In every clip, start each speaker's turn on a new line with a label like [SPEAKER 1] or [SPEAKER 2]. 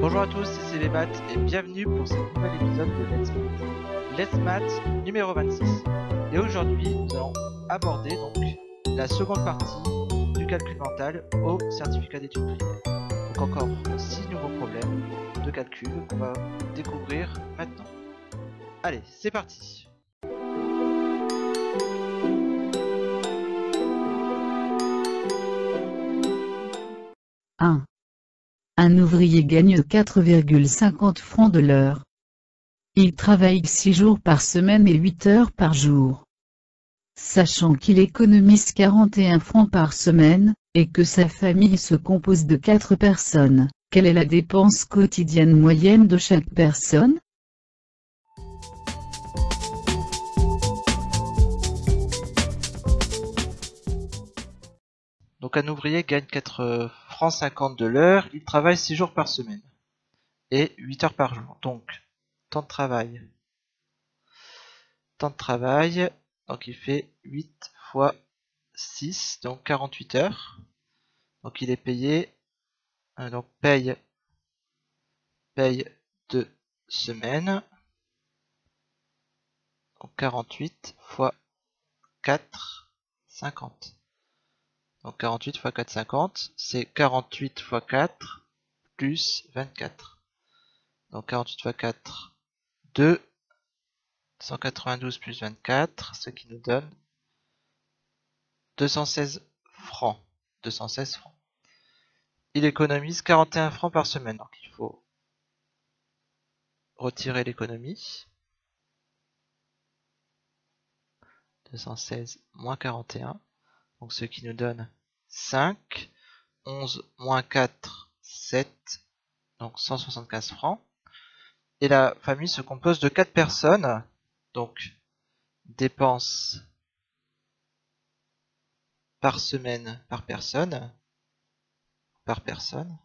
[SPEAKER 1] Bonjour à tous, c'est les et bienvenue pour ce nouvel épisode de Let's Math. Let's Math numéro 26. Et aujourd'hui, nous allons aborder donc la seconde partie du calcul mental au certificat d'études primaires. Donc encore 6 nouveaux problèmes de calcul qu'on va découvrir maintenant. Allez, c'est parti
[SPEAKER 2] 1. Un ouvrier gagne 4,50 francs de l'heure. Il travaille 6 jours par semaine et 8 heures par jour. Sachant qu'il économise 41 francs par semaine, et que sa famille se compose de 4 personnes, quelle est la dépense quotidienne moyenne de chaque personne?
[SPEAKER 1] Donc un ouvrier gagne 4 francs 50 de l'heure, il travaille 6 jours par semaine et 8 heures par jour. Donc temps de travail. Temps de travail, donc il fait 8 fois 6, donc 48 heures. Donc il est payé, euh, donc paye, paye de semaines. Donc 48 fois 4, 50. Donc 48 fois 4, 50. C'est 48 fois 4 plus 24. Donc 48 fois 4, 2. 192 plus 24, ce qui nous donne 216 francs. 216 francs. Il économise 41 francs par semaine. Donc il faut retirer l'économie. 216 moins 41. Donc ce qui nous donne 5. 11 moins 4, 7. Donc 175 francs. Et la famille se compose de 4 personnes. Donc dépenses par semaine par personne. Par personne.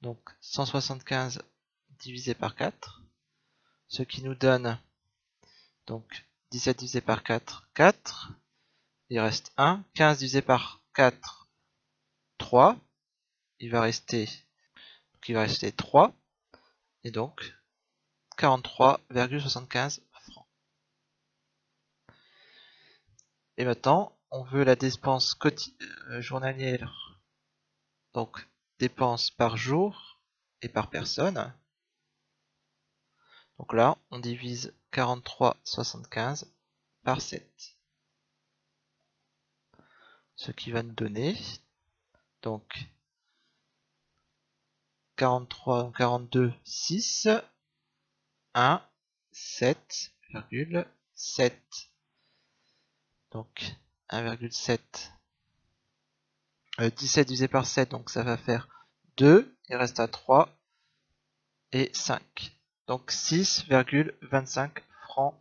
[SPEAKER 1] Donc 175 divisé par 4. Ce qui nous donne donc 17 divisé par 4, 4 il reste 1. 15 divisé par 4, 3. Il va rester, donc il va rester 3. Et donc 43,75 francs. Et maintenant, on veut la dépense euh, journalière. Donc dépense par jour et par personne. Donc là, on divise 43,75 par 7 ce qui va nous donner donc 43, 42, 6, 1, 7,7. Donc 1,7. 17 divisé par 7, donc ça va faire 2. Il reste à 3 et 5. Donc 6,25 francs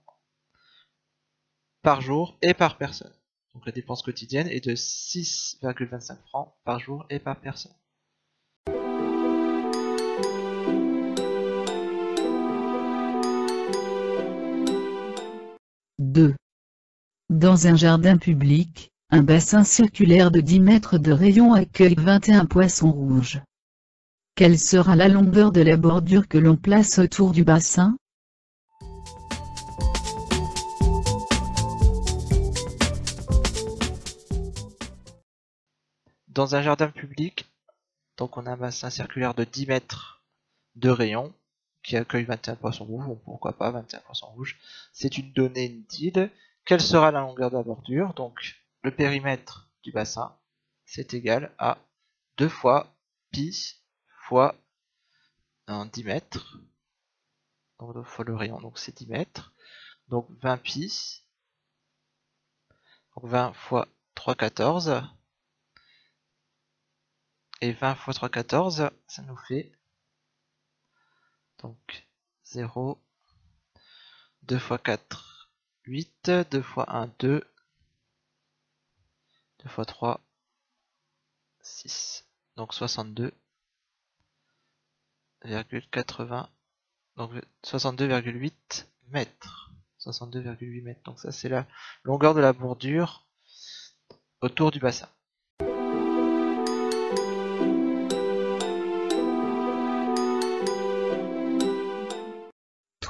[SPEAKER 1] par jour et par personne. Donc la dépense quotidienne est de 6,25 francs par jour et par personne.
[SPEAKER 2] Dans un jardin public, un bassin circulaire de 10 mètres de rayon accueille 21 poissons rouges. Quelle sera la longueur de la bordure que l'on place autour du bassin?
[SPEAKER 1] Dans un jardin public, donc on a un bassin circulaire de 10 mètres de rayon qui accueille 21 poissons rouges, ou pourquoi pas 21 poissons rouges. C'est une donnée inutile. Quelle sera la longueur de la bordure Donc le périmètre du bassin, c'est égal à 2 fois pi fois 10 mètres. Donc 2 fois le rayon, donc c'est 10 mètres. Donc 20 pi. Donc 20 fois 3, 14 et 20 fois 3, 14, ça nous fait donc 0, 2 fois 4, 8, 2 fois 1, 2, 2 fois 3, 6, donc 62,80, donc 62,8 mètres, 62,8 mètres, donc ça c'est la longueur de la bordure autour du bassin.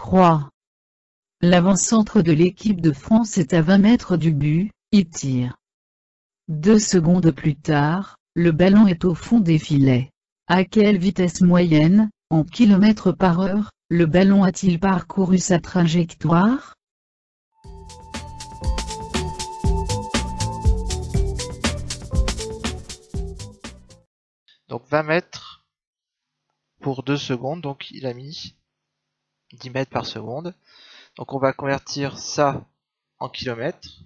[SPEAKER 2] 3. L'avant-centre de l'équipe de France est à 20 mètres du but, il tire. Deux secondes plus tard, le ballon est au fond des filets. À quelle vitesse moyenne, en kilomètres par heure, le ballon a-t-il parcouru sa trajectoire?
[SPEAKER 1] Donc 20 mètres pour 2 secondes, donc il a mis 10 mètres par seconde. Donc on va convertir ça en kilomètres.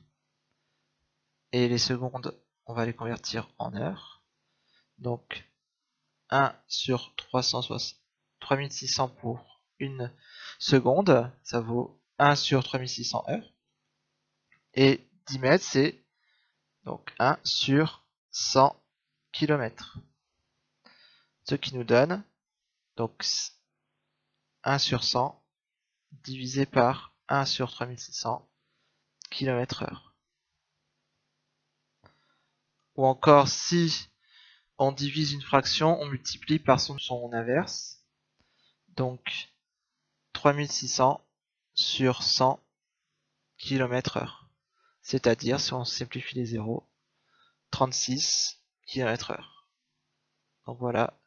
[SPEAKER 1] Et les secondes, on va les convertir en heures. Donc 1 sur 360, 3600 pour une seconde, ça vaut 1 sur 3600 heures. Et 10 mètres, c'est donc 1 sur 100 km. Ce qui nous donne donc 1 sur 100 divisé par 1 sur 3600 km heure. Ou encore si on divise une fraction, on multiplie par son, inverse. Donc 3600 sur 100 km heure. C'est-à-dire, si on simplifie les zéros, 36 km heure. Donc voilà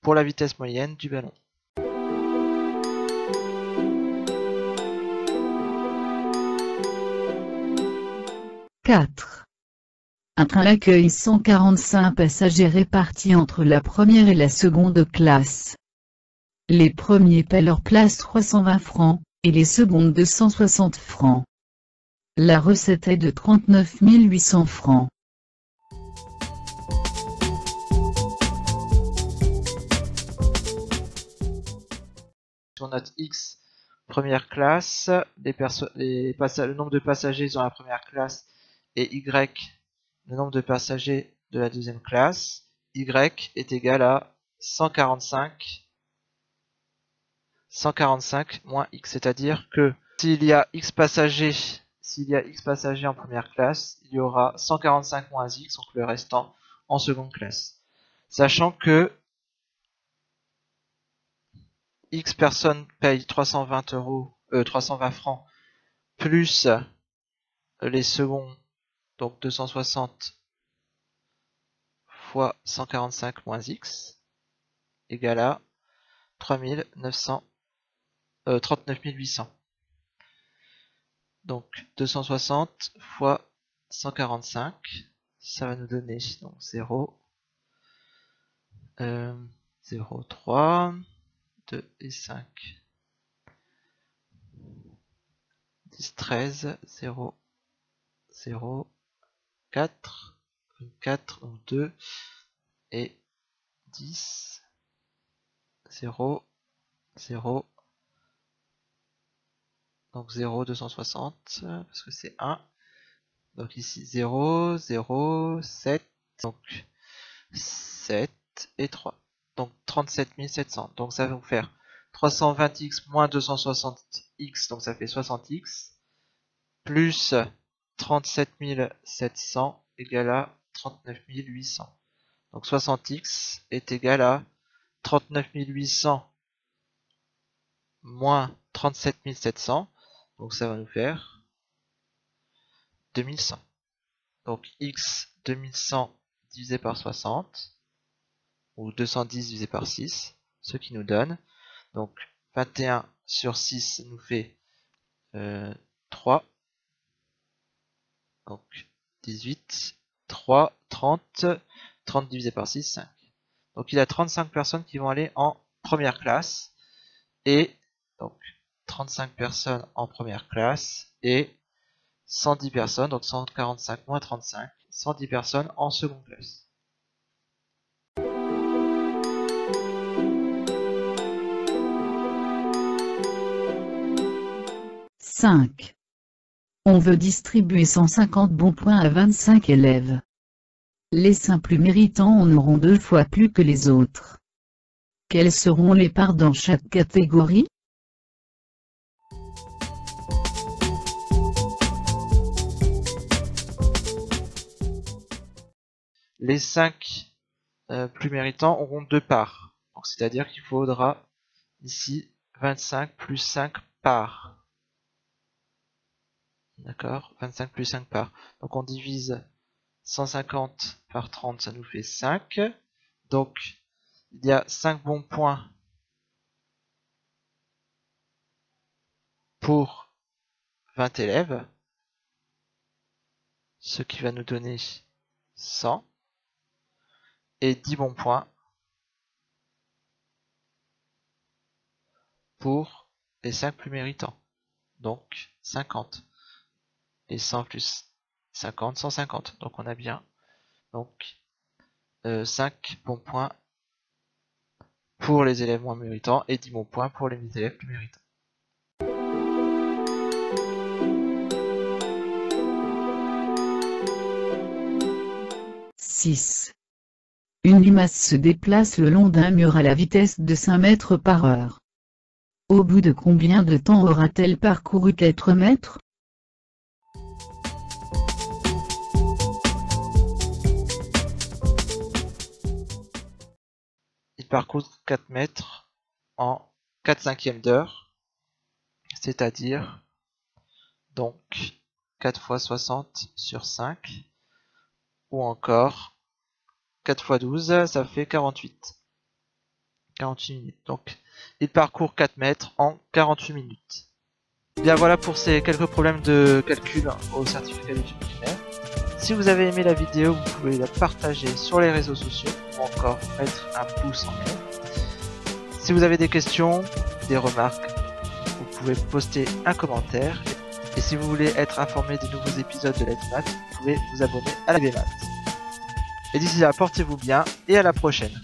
[SPEAKER 1] pour la vitesse moyenne du ballon.
[SPEAKER 2] 4. Un train accueille 145 passagers répartis entre la première et la seconde classe. Les premiers paient leur place 320 francs, et les secondes 260 francs. La recette est de 39 800 francs.
[SPEAKER 1] Sur X première classe, le nombre de passagers dans la première classe et y, le nombre de passagers de la deuxième classe, y est égal à 145, 145 moins x, c'est-à-dire que s'il y a x passagers, s'il y a x passagers en première classe, il y aura 145 moins x, donc le restant en seconde classe. Sachant que x personnes payent 320 euros, euh, 320 francs plus les seconds donc 260 fois 145 moins x égale à 3900, euh, 39 800. Donc 260 fois 145, ça va nous donner donc 0, euh, 0, 3, 2 et 5. 10, 13, 0, 0, 4, 4, 2 et 10, 0, 0, donc 0, 260, parce que c'est 1, donc ici 0, 0, 7, donc 7 et 3, donc 37 700, donc ça va vous faire 320x moins 260x, donc ça fait 60x, plus 37 700 égale à 39 800. Donc 60x est égal à 39 800 moins 37 700. Donc ça va nous faire 2100. Donc x 2100 divisé par 60 ou 210 divisé par 6, ce qui nous donne donc 21 sur 6 nous fait euh, 3 donc 18, 3, 30, 30 divisé par 6, 5. Donc il y a 35 personnes qui vont aller en première classe. Et donc 35 personnes en première classe et 110 personnes, donc 145 moins 35, 110 personnes en seconde classe.
[SPEAKER 2] 5. On veut distribuer 150 bons points à 25 élèves. Les simples méritants en auront deux fois plus que les autres. Quelles seront les parts dans chaque catégorie?
[SPEAKER 1] Les 5 euh, plus méritants auront deux parts. C'est-à-dire qu'il faudra ici 25 plus 5 par. D'accord 25 plus 5 par. Donc on divise 150 par 30, ça nous fait 5. Donc il y a 5 bons points pour 20 élèves. Ce qui va nous donner 100. Et 10 bons points pour les 5 plus méritants. Donc 50. Et 100 plus 50, 150. Donc on a bien donc euh, 5 bons points pour les élèves moins méritants et 10 bons points pour les élèves plus méritants.
[SPEAKER 2] Une limace se déplace le long d'un mur à la vitesse de 5 mètres par heure. Au bout de combien de temps aura-t-elle parcouru 4 mètres?
[SPEAKER 1] Parcourt 4 mètres en 4 cinquièmes d'heure, c'est-à-dire donc 4 fois 60 sur 5, ou encore 4 x 12, ça fait 48. 48 minutes. Donc, il parcourt 4 mètres en 48 minutes. Bien voilà pour ces quelques problèmes de calcul au certificat d'études primaires. Si vous avez aimé la vidéo, vous pouvez la partager sur les réseaux sociaux ou encore mettre un pouce en l'air. Si vous avez des questions, des remarques, vous pouvez poster un commentaire. Et si vous voulez être informé des nouveaux épisodes de Let's Math, vous pouvez vous abonner à la BMAT. Et d'ici là, portez-vous bien et à la prochaine.